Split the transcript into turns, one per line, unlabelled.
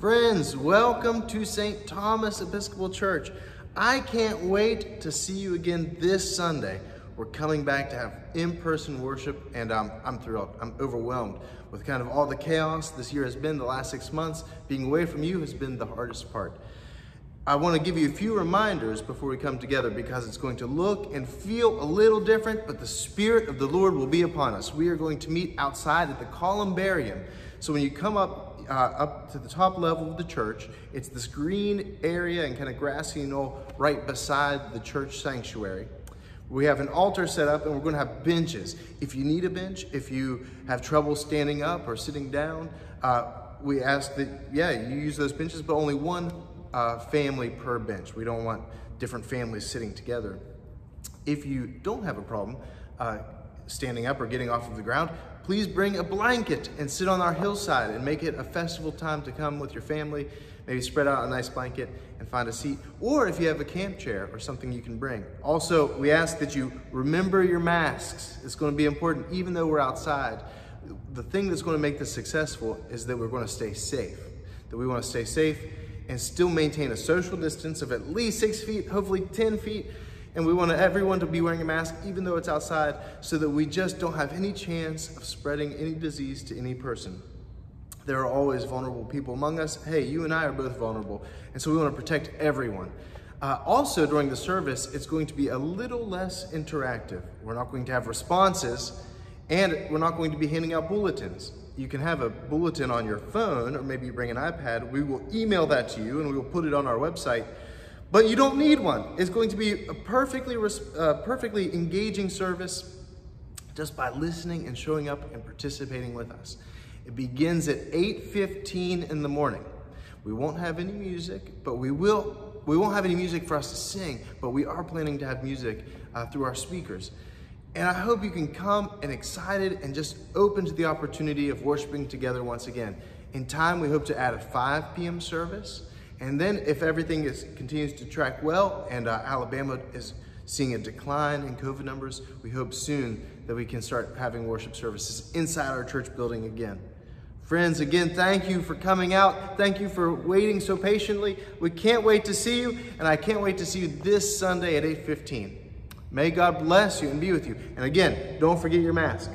Friends, welcome to St. Thomas Episcopal Church. I can't wait to see you again this Sunday. We're coming back to have in-person worship and um, I'm thrilled. I'm overwhelmed with kind of all the chaos this year has been the last six months. Being away from you has been the hardest part. I want to give you a few reminders before we come together because it's going to look and feel a little different, but the Spirit of the Lord will be upon us. We are going to meet outside at the Columbarium. So when you come up uh, up to the top level of the church, it's this green area and kind of grassy knoll right beside the church sanctuary. We have an altar set up and we're going to have benches. If you need a bench, if you have trouble standing up or sitting down, uh, we ask that, yeah, you use those benches, but only one uh, family per bench. We don't want different families sitting together. If you don't have a problem uh, standing up or getting off of the ground, please bring a blanket and sit on our hillside and make it a festival time to come with your family. Maybe spread out a nice blanket and find a seat. Or if you have a camp chair or something you can bring. Also, we ask that you remember your masks. It's going to be important even though we're outside. The thing that's going to make this successful is that we're going to stay safe. That we want to stay safe and still maintain a social distance of at least six feet, hopefully 10 feet. And we want everyone to be wearing a mask, even though it's outside, so that we just don't have any chance of spreading any disease to any person. There are always vulnerable people among us. Hey, you and I are both vulnerable. And so we want to protect everyone. Uh, also, during the service, it's going to be a little less interactive. We're not going to have responses, and we're not going to be handing out bulletins you can have a bulletin on your phone, or maybe you bring an iPad. We will email that to you and we will put it on our website. But you don't need one. It's going to be a perfectly, uh, perfectly engaging service just by listening and showing up and participating with us. It begins at 8.15 in the morning. We won't have any music, but we will we won't have any music for us to sing, but we are planning to have music uh, through our speakers. And I hope you can come and excited and just open to the opportunity of worshiping together once again. In time, we hope to add a 5 p.m. service. And then if everything is, continues to track well and uh, Alabama is seeing a decline in COVID numbers, we hope soon that we can start having worship services inside our church building again. Friends, again, thank you for coming out. Thank you for waiting so patiently. We can't wait to see you, and I can't wait to see you this Sunday at 815. May God bless you and be with you. And again, don't forget your mask.